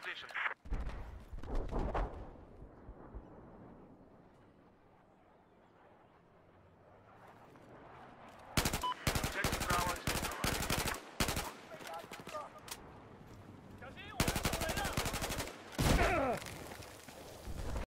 position.